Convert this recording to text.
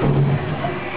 何?